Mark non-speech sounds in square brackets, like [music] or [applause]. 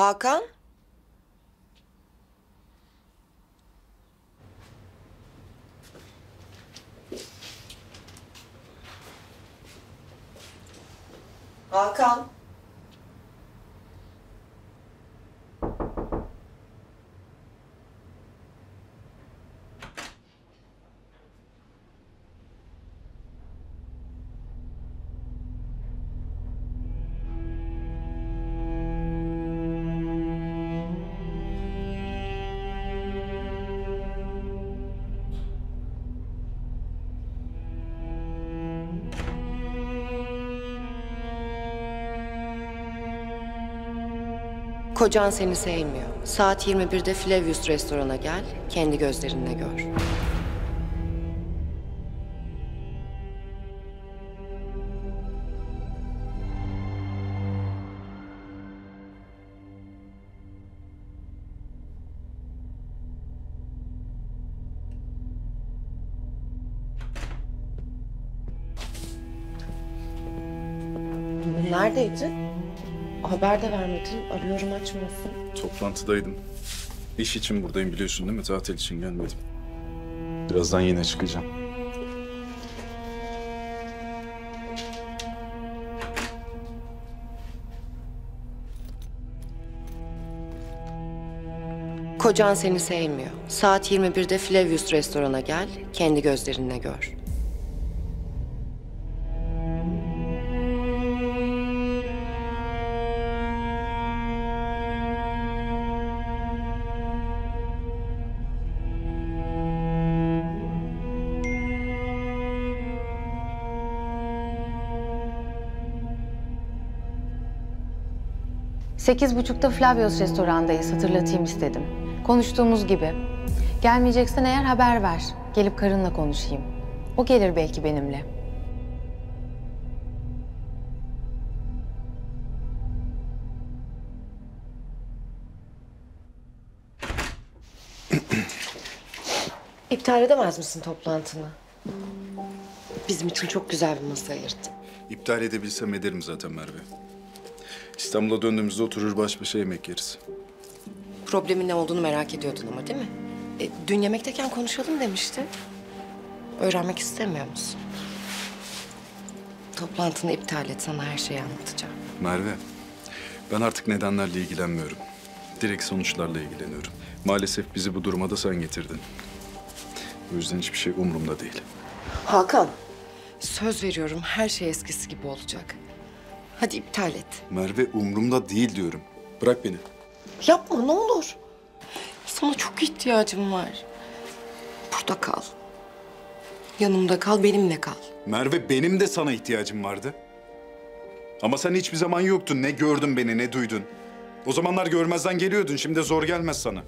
Hakan? Hakan? Kocan seni sevmiyor. Saat 21'de Flavius restorana gel, kendi gözlerinle gör. Neredeydin? Haber de vermedin. Arıyorum açmıyorsun. Toplantıdaydım. İş için buradayım biliyorsun değil mi? Tatil için gelmedim. Birazdan yine çıkacağım. Kocan seni sevmiyor. Saat 21'de Flavius restorana gel, kendi gözlerinle gör. Sekiz buçukta Flavios restorandayız hatırlatayım istedim. Konuştuğumuz gibi. Gelmeyeceksen eğer haber ver. Gelip karınla konuşayım. O gelir belki benimle. [clears throat] İptal edemez misin toplantını? Bizim için çok güzel bir masa ayırttım. İptal edebilsem ederim zaten Merve. İstanbul'a döndüğümüzde oturur baş başa yemek yeriz. Problemin ne olduğunu merak ediyordun ama değil mi? E, dün yemekteyken konuşalım demiştin. Öğrenmek istemiyor musun? Toplantını iptal et, sana her şeyi anlatacağım. Merve, ben artık nedenlerle ilgilenmiyorum. Direkt sonuçlarla ilgileniyorum. Maalesef bizi bu duruma da sen getirdin. O yüzden hiçbir şey umurumda değil. Hakan, söz veriyorum her şey eskisi gibi olacak. Hadi iptal et. Merve umrumda değil diyorum. Bırak beni. Yapma ne olur. Sana çok ihtiyacım var. Burada kal. Yanımda kal, benimle kal. Merve benim de sana ihtiyacım vardı. Ama sen hiçbir zaman yoktun. Ne gördün beni, ne duydun. O zamanlar görmezden geliyordun. Şimdi zor gelmez sana.